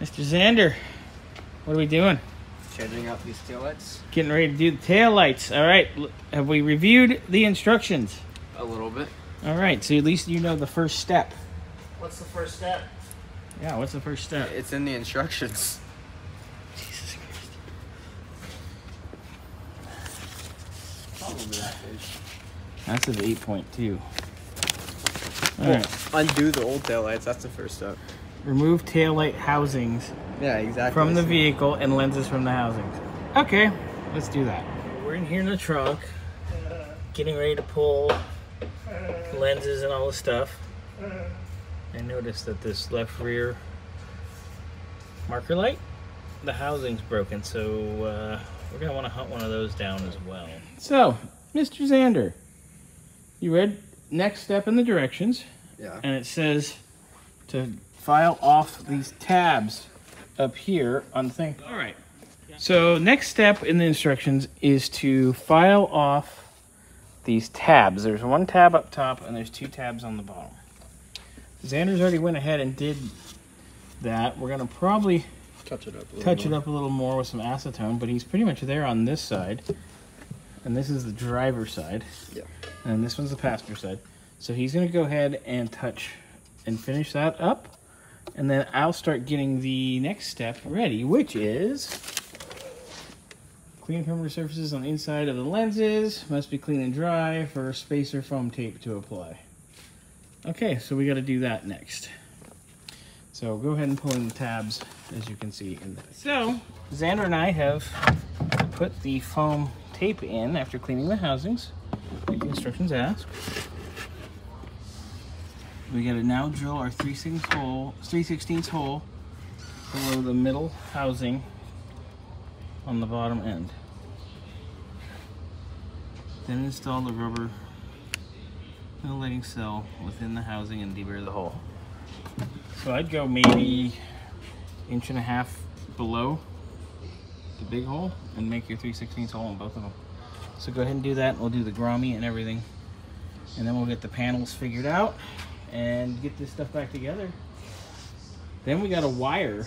Mr. Xander, what are we doing? Changing out these taillights Getting ready to do the tail lights. All right. Have we reviewed the instructions? a little bit. All right. So at least you know the first step. What's the first step? Yeah. What's the first step? It's in the instructions. Jesus Christ. Probably that page. That's point two. All Well, right. undo the old taillights. That's the first step. Remove tail light housings Yeah, exactly. from the vehicle and lenses from the housings. Okay. Let's do that. We're in here in the trunk, getting ready to pull lenses and all the stuff. I noticed that this left rear marker light, the housing's broken, so uh, we're gonna want to hunt one of those down as well. So, Mr. Xander, you read next step in the directions, Yeah. and it says to file off these tabs up here on the thing. All right. So next step in the instructions is to file off these tabs. There's one tab up top and there's two tabs on the bottom. Xander's already went ahead and did that. We're gonna probably Touch it up. A little touch it more. up a little more with some acetone, but he's pretty much there on this side. And this is the driver side. Yeah. And this one's the passenger side. So he's gonna go ahead and touch and finish that up. And then I'll start getting the next step ready, which is clean perimeter surfaces on the inside of the lenses. Must be clean and dry for spacer foam tape to apply. Okay, so we gotta do that next. So go ahead and pull in the tabs, as you can see. In the... So, Xander and I have put the foam tape in after cleaning the housings, like the instructions ask. We gotta now drill our 3 16 hole, 3 16 hole below the middle housing on the bottom end. Then install the rubber ventilating cell within the housing and deburr the hole. So I'd go maybe inch and a half below the big hole and make your 3 16 hole in both of them. So go ahead and do that. We'll do the grommy and everything. And then we'll get the panels figured out and get this stuff back together. Then we got a wire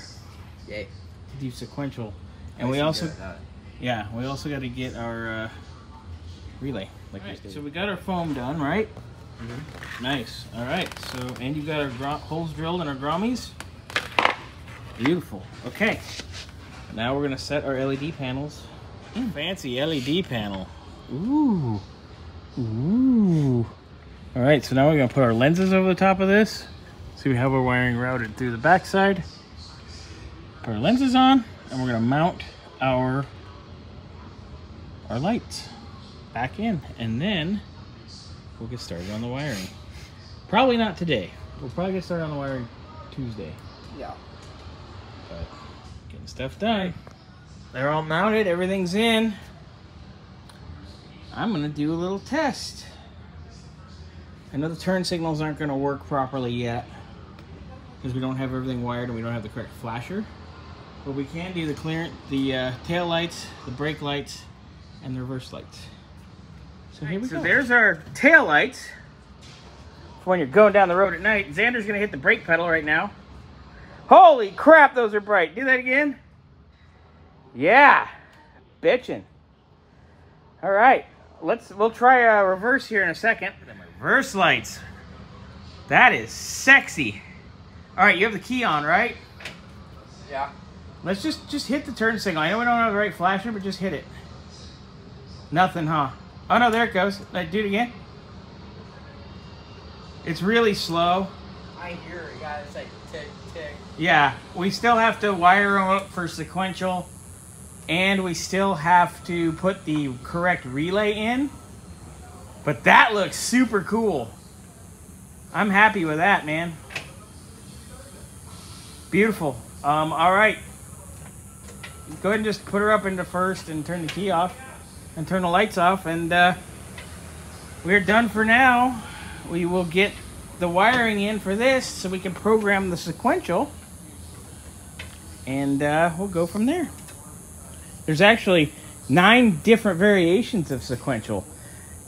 Yay. to do sequential. And Nice we also, good at that. yeah, we also got to get our uh, relay. Like Right, so we got our foam done, right? Mhm. Nice. All right. So and you got our gro- holes drilled in our grommies. Beautiful. Okay. Now we're gonna set our LED panels. Fancy LED panel. Ooh. Ooh. All right. So now we're gonna put our lenses over the top of this. So we have our wiring routed through the backside. Put our lenses on, and we're gonna mount our our lights back in, and then we'll get started on the wiring. Probably not today. We'll probably get started on the wiring Tuesday. Yeah. But getting stuff done. They're all mounted, everything's in. I'm gonna do a little test. I know the turn signals aren't gonna work properly yet because we don't have everything wired and we don't have the correct flasher. But we can do the clearance, the uh, tail lights, the brake lights, and the reverse lights. So here we So go. there's our tail lights for when you're going down the road at night. Xander's gonna hit the brake pedal right now. Holy crap, those are bright. Do that again. Yeah, bitchin'. All right, let's we'll try a reverse here in a second. Reverse lights. That is sexy. All right, you have the key on, right? Yeah. Let's just just hit the turn signal. I know we don't have the right flasher, but just hit it. Nothing, huh? Oh no, there it goes. Like, do it again. It's really slow. I hear it, guys. Like tick, tick. Yeah, we still have to wire them up for sequential, and we still have to put the correct relay in. But that looks super cool. I'm happy with that, man. Beautiful. Um, all right. Go ahead and just put her up into first and turn the key off and turn the lights off, and uh, we're done for now. We will get the wiring in for this so we can program the sequential and uh, we'll go from there. There's actually nine different variations of sequential.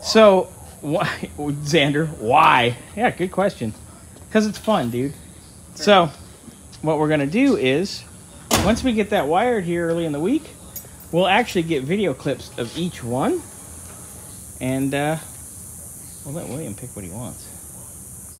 So, why, Xander, why? Yeah, good question. Because it's fun, dude. So, what we're going to do is once we get that wired here early in the week, we'll actually get video clips of each one. And uh, we'll let William pick what he wants.